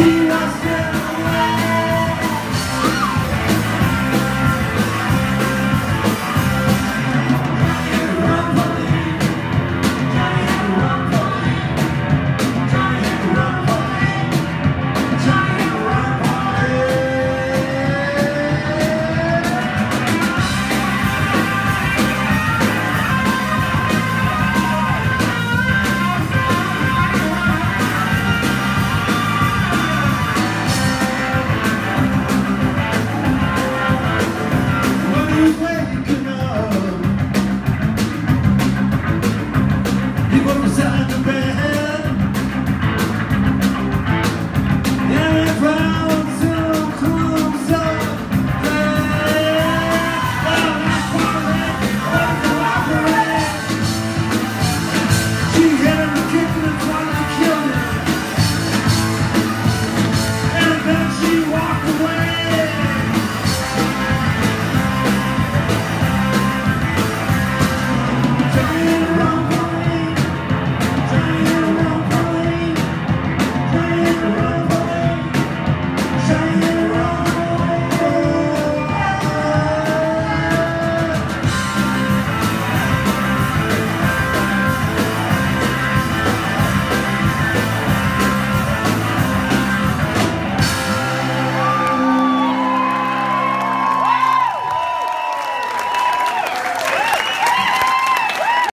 See us.